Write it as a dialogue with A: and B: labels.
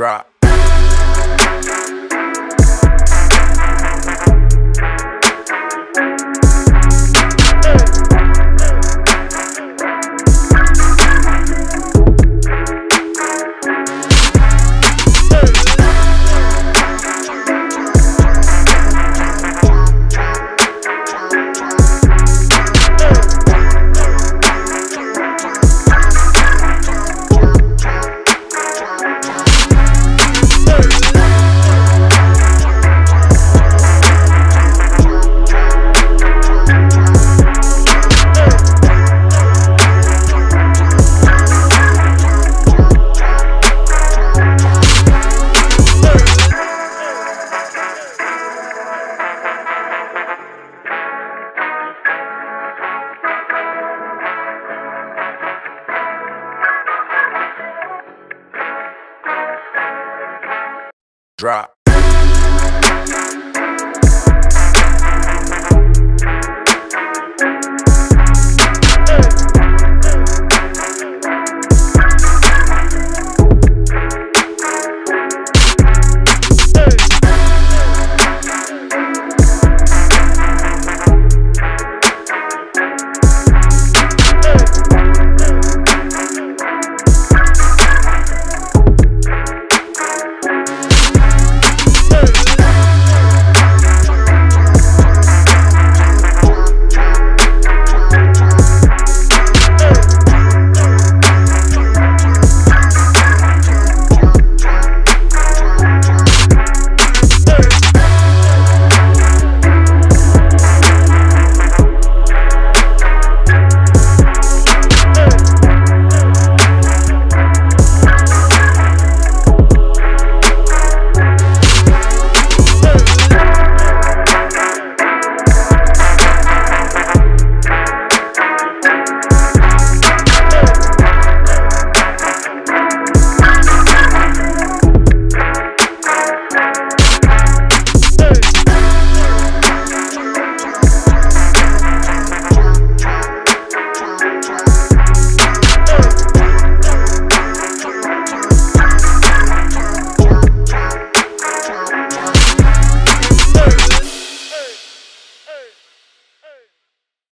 A: Drop. Drop.